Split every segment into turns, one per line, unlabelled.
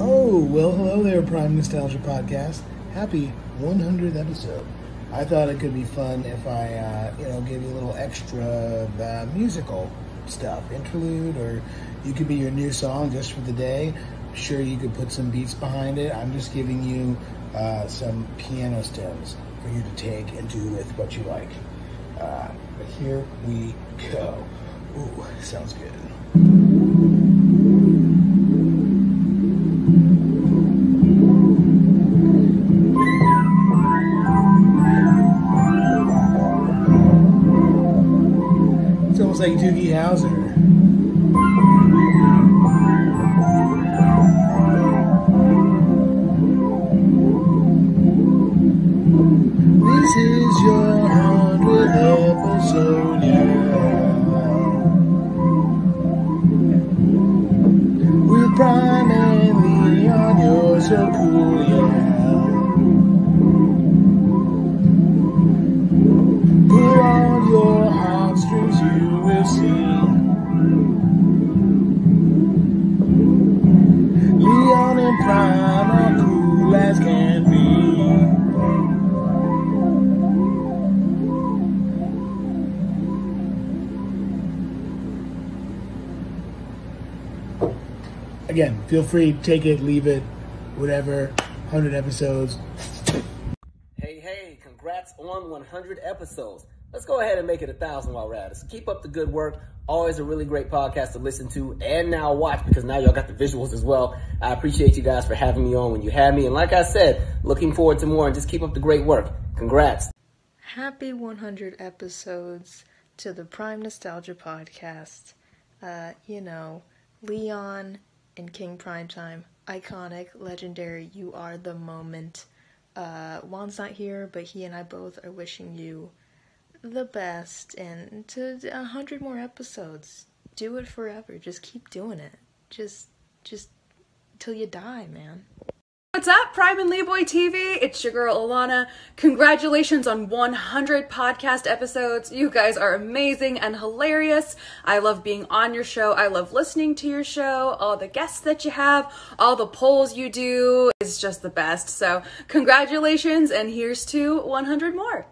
Oh, well, hello there, Prime Nostalgia Podcast. Happy 100th episode. I thought it could be fun if I, uh, you know, give you a little extra uh, musical stuff, interlude, or you could be your new song just for the day. Sure, you could put some beats behind it. I'm just giving you uh, some piano stems for you to take and do with what you like. Uh, but here we go. Ooh, sounds good. Doogie. Cool as can be. Again, feel free, take it, leave it, whatever. 100 episodes.
Hey, hey, congrats on 100 episodes. Let's go ahead and make it a thousand while we're at it. Keep up the good work. Always a really great podcast to listen to and now watch because now y'all got the visuals as well. I appreciate you guys for having me on when you had me. And like I said, looking forward to more and just keep up the great work. Congrats.
Happy 100 episodes to the Prime Nostalgia Podcast. Uh, you know, Leon and King Primetime, iconic, legendary, you are the moment. Uh, Juan's not here, but he and I both are wishing you the best and to a hundred more episodes. Do it forever. Just keep doing it. Just, just till you die, man.
What's up, Prime and Leeboy TV? It's your girl Alana. Congratulations on 100 podcast episodes. You guys are amazing and hilarious. I love being on your show. I love listening to your show. All the guests that you have, all the polls you do is just the best. So, congratulations, and here's to 100 more.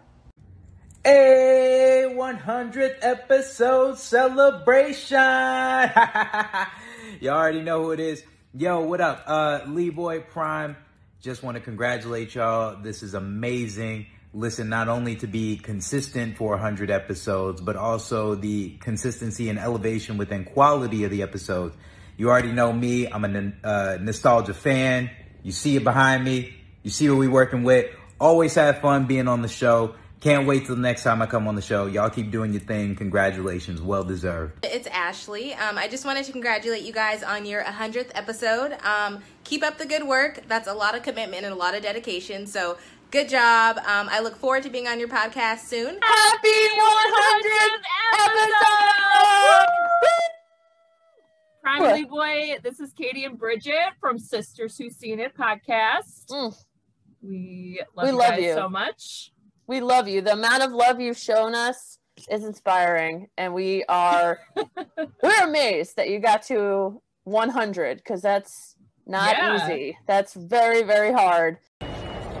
A 100th episode celebration. you already know who it is. Yo, what up? Uh, Lee Boy Prime. Just want to congratulate y'all. This is amazing. Listen, not only to be consistent for 100 episodes, but also the consistency and elevation within quality of the episodes. You already know me. I'm a uh, nostalgia fan. You see it behind me. You see what we working with. Always have fun being on the show. Can't wait till the next time I come on the show. Y'all keep doing your thing. Congratulations. Well deserved.
It's Ashley. Um, I just wanted to congratulate you guys on your 100th episode. Um, keep up the good work. That's a lot of commitment and a lot of dedication. So good job. Um, I look forward to being on your podcast soon.
Happy 100th episode!
Primary Boy, this is Katie and Bridget from Sisters Who Seen It podcast.
Mm.
We love
We
you
love
guys
you.
so much.
We love you. The amount of love you've shown us is inspiring, and we are we're amazed that you got to 100 because that's not
Yeah.
easy. That's very very hard.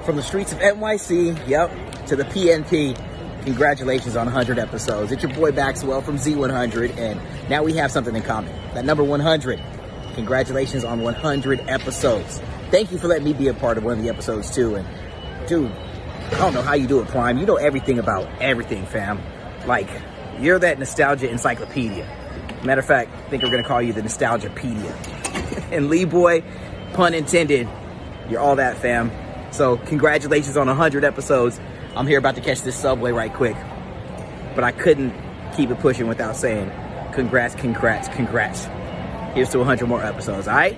From the streets of NYC, yep, to the PNP. Congratulations on 100 episodes. It's your boy Baxwell from Z100, and now we have something in common. That number 100. Congratulations on 100 episodes. Thank you for letting me be a part of one of the episodes too. And dude, I don't know how you do it, Prime. You know everything about everything, fam. Like, you're that nostalgia encyclopedia. Matter of fact, I think we're gonna call you the Nostalgiapedia. and Lee Boy, pun intended, you're all that, fam. So, congratulations on 100 episodes. I'm here about to catch this subway right quick. But I couldn't keep it pushing without saying, congrats, congrats, congrats. Here's to 100 more episodes, alright?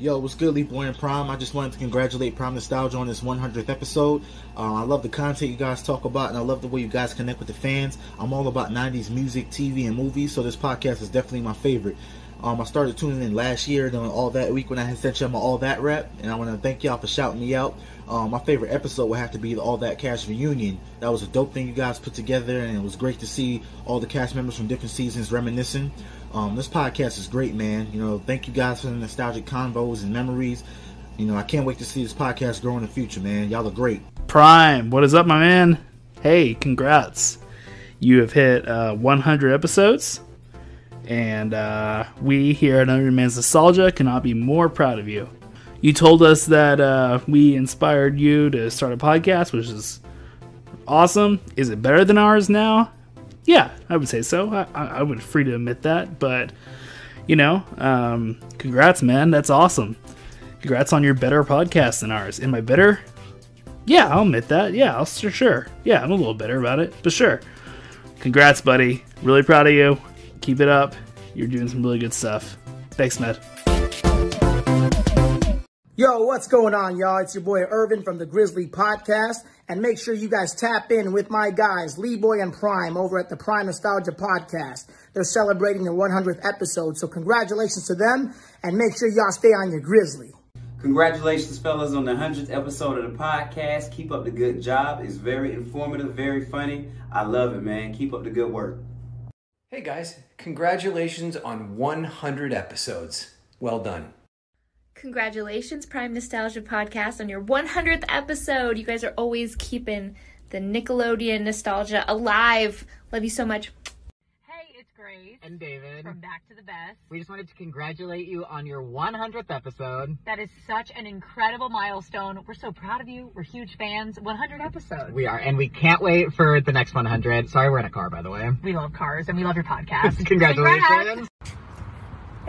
Yo, what's good, Lee Boy and Prom? I just wanted to congratulate Prime Nostalgia on this 100th episode. Uh, I love the content you guys talk about, and I love the way you guys connect with the fans. I'm all about 90s music, TV, and movies, so this podcast is definitely my favorite.
Um, I started tuning in last year doing all that week when I had sent you my all that rep, and I want to thank y'all for shouting me out. Um, my favorite episode would have to be the All That Cast reunion. That was a dope thing you guys put together, and it was great to see all the cast members from different seasons reminiscing. Um, this podcast is great, man. You know, thank you guys for the nostalgic convos and memories. You know, I can't wait to see this podcast grow in the future, man. Y'all are great.
Prime, what is up, my man? Hey, congrats. You have hit uh, 100 episodes, and uh, we here at Under Man's Nostalgia cannot be more proud of you. You told us that uh, we inspired you to start a podcast, which is awesome. Is it better than ours now? Yeah, I would say so. I, I would free to admit that, but you know, um, congrats, man. That's awesome. Congrats on your better podcast than ours. Am I better? Yeah, I'll admit that. Yeah, I'll sure, sure. Yeah, I'm a little bitter about it, but sure. Congrats, buddy. Really proud of you. Keep it up. You're doing some really good stuff. Thanks, Med.
Yo, what's going on, y'all? It's your boy Irvin from the Grizzly Podcast. And make sure you guys tap in with my guys, Lee Boy and Prime, over at the Prime Nostalgia Podcast. They're celebrating their 100th episode, so congratulations to them, and make sure y'all stay on your Grizzly.
Congratulations, fellas, on the 100th episode of the podcast. Keep up the good job. It's very informative, very funny. I love it, man. Keep up the good work.
Hey, guys. Congratulations on 100 episodes. Well done.
Congratulations, Prime Nostalgia Podcast, on your 100th episode. You guys are always keeping the Nickelodeon nostalgia alive. Love you so much.
Hey, it's Grace.
And David.
From Back to the Best.
We just wanted to congratulate you on your 100th episode.
That is such an incredible milestone. We're so proud of you. We're huge fans. 100 episodes.
We are, and we can't wait for the next 100. Sorry, we're in a car, by the way.
We love cars and we love your podcast.
Congratulations.
Congrats.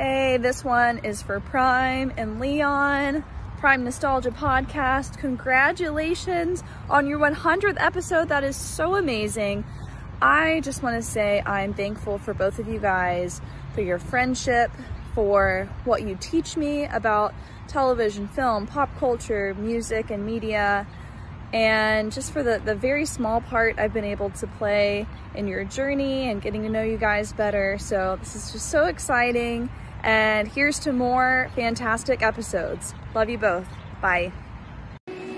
Hey, this one is for Prime and Leon. Prime Nostalgia Podcast. Congratulations on your 100th episode. That is so amazing. I just want to say I'm thankful for both of you guys, for your friendship, for what you teach me about television, film, pop culture, music, and media, and just for the, the very small part I've been able to play in your journey and getting to know you guys better. So, this is just so exciting. And here's to more fantastic episodes. Love you both. Bye.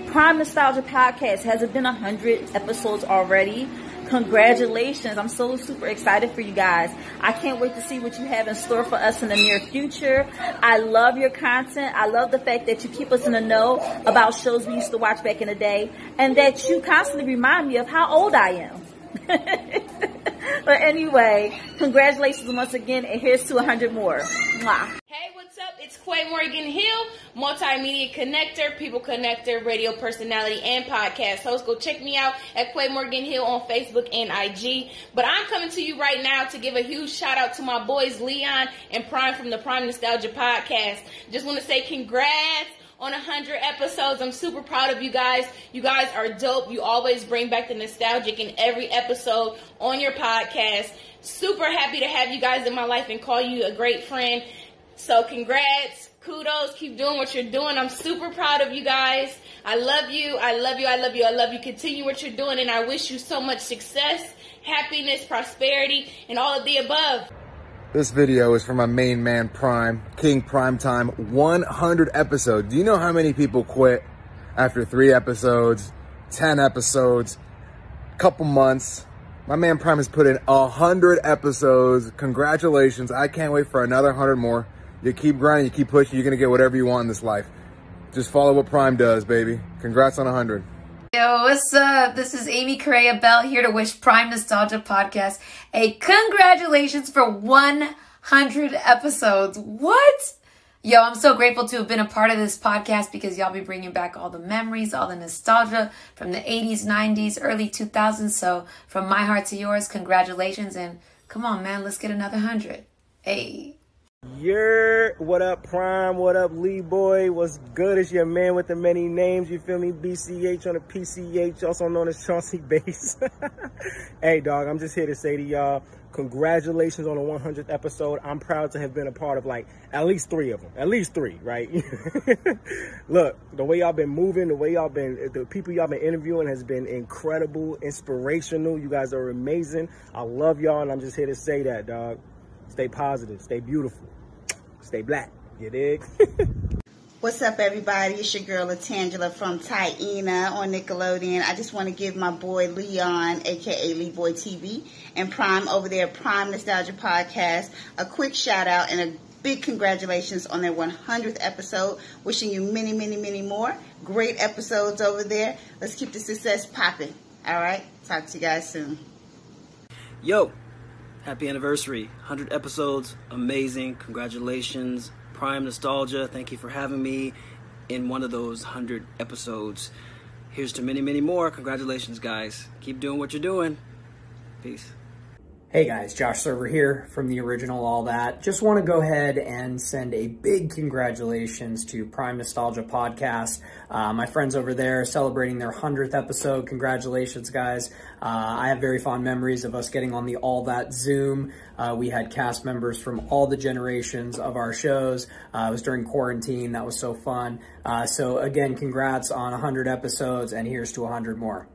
Prime Nostalgia Podcast has it been 100 episodes already? Congratulations. I'm so super excited for you guys. I can't wait to see what you have in store for us in the near future. I love your content. I love the fact that you keep us in the know about shows we used to watch back in the day and that you constantly remind me of how old I am. but anyway, congratulations once again, and here's to 100 more. Mwah.
Hey, what's up? It's Quay Morgan Hill, multimedia connector, people connector, radio personality, and podcast host. Go check me out at Quay Morgan Hill on Facebook and IG. But I'm coming to you right now to give a huge shout out to my boys Leon and Prime from the Prime Nostalgia Podcast. Just want to say congrats on 100 episodes. I'm super proud of you guys. You guys are dope. You always bring back the nostalgic in every episode on your podcast. Super happy to have you guys in my life and call you a great friend. So congrats. Kudos. Keep doing what you're doing. I'm super proud of you guys. I love you. I love you. I love you. I love you. Continue what you're doing and I wish you so much success, happiness, prosperity, and all of the above.
This video is for my main man Prime, King Primetime, 100 episodes. Do you know how many people quit after three episodes, 10 episodes, a couple months? My man Prime has put in 100 episodes. Congratulations. I can't wait for another 100 more. You keep grinding, you keep pushing, you're going to get whatever you want in this life. Just follow what Prime does, baby. Congrats on 100.
Yo, what's up? This is Amy Correa Bell here to wish Prime Nostalgia Podcast a congratulations for 100 episodes. What? Yo, I'm so grateful to have been a part of this podcast because y'all be bringing back all the memories, all the nostalgia from the 80s, 90s, early 2000s. So, from my heart to yours, congratulations. And come on, man, let's get another 100. Hey.
Yer, what up, Prime? What up, Lee Boy? What's good? It's your man with the many names. You feel me? BCH on the PCH, also known as Chauncey Base. hey, dog, I'm just here to say to y'all, congratulations on the 100th episode. I'm proud to have been a part of like at least three of them. At least three, right? Look, the way y'all been moving, the way y'all been, the people y'all been interviewing has been incredible, inspirational. You guys are amazing. I love y'all, and I'm just here to say that, dog. Stay positive. Stay beautiful. stay black. You dig?
What's up, everybody? It's your girl Latangela from Taina on Nickelodeon. I just want to give my boy Leon, aka Lee Boy TV, and Prime over there, Prime Nostalgia Podcast, a quick shout out and a big congratulations on their 100th episode. Wishing you many, many, many more great episodes over there. Let's keep the success popping. All right? Talk to you guys soon.
Yo, happy anniversary. 100 episodes, amazing. Congratulations. Prime Nostalgia, thank you for having me in one of those 100 episodes. Here's to many, many more. Congratulations, guys. Keep doing what you're doing. Peace.
Hey guys, Josh Server here from the original All That. Just want to go ahead and send a big congratulations to Prime Nostalgia Podcast. Uh, my friends over there celebrating their 100th episode. Congratulations, guys. Uh, I have very fond memories of us getting on the All That Zoom. Uh, we had cast members from all the generations of our shows. Uh, it was during quarantine. That was so fun. Uh, so again, congrats on 100 episodes and here's to 100 more.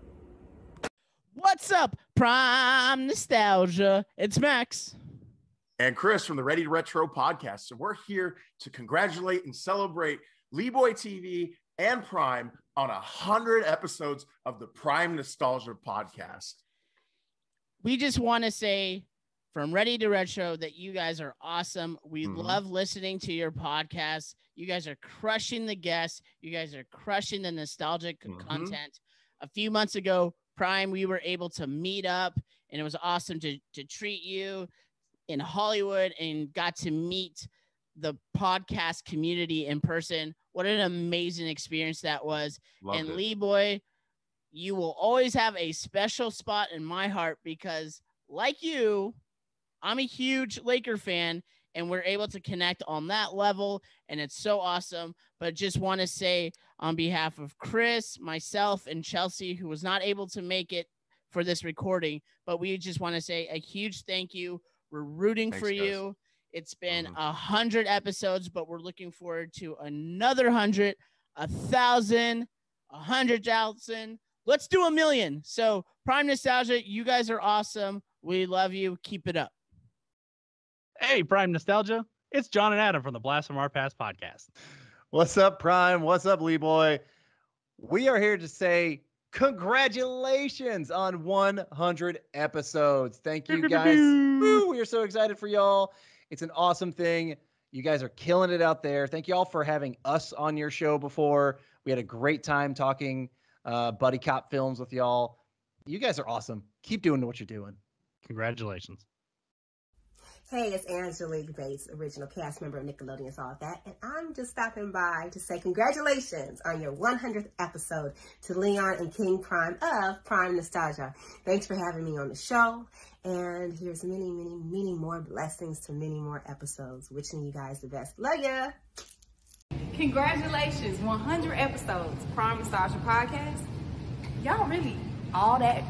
What's up, Prime Nostalgia? It's Max.
And Chris from the Ready to Retro podcast. So we're here to congratulate and celebrate Lee Boy TV and Prime on a hundred episodes of the Prime Nostalgia podcast.
We just want to say from Ready to Retro that you guys are awesome. We
Mhm.
love listening to your podcast. You guys are crushing the guests. You guys are crushing the nostalgic
Mhm.
content. A few months ago, Prime, we were able to meet up, and it was awesome to to treat you in Hollywood and got to meet the podcast community in person. What an amazing experience that was.
Loved
and
it.
Lee Boy, you will always have a special spot in my heart because, like you, I'm a huge Laker fan and we're able to connect on that level. And it's so awesome. But just want to say, on behalf of Chris, myself, and Chelsea, who was not able to make it for this recording, but we just want to say a huge thank you. We're rooting
Thanks,
for
guys.
you. It's been mm-hmm. a hundred episodes, but we're looking forward to another hundred, a thousand, a hundred thousand. Let's do a million. So Prime Nostalgia, you guys are awesome. We love you. Keep it up.
Hey, Prime Nostalgia. It's John and Adam from the Blast from Our Past podcast.
What's up, Prime? What's up, Lee Boy? We are here to say congratulations on 100 episodes. Thank you, guys. Woo, we are so excited for y'all. It's an awesome thing. You guys are killing it out there. Thank you all for having us on your show before. We had a great time talking uh, buddy cop films with y'all. You guys are awesome. Keep doing what you're doing.
Congratulations.
Hey, it's Angelique Bates, original cast member of Nickelodeon's All That, and I'm just stopping by to say congratulations on your 100th episode to Leon and King Prime of Prime Nostalgia. Thanks for having me on the show, and here's many, many, many more blessings to many more episodes. Wishing you guys the best. Love ya!
Congratulations, 100 episodes, Prime Nostalgia Podcast. Y'all really all that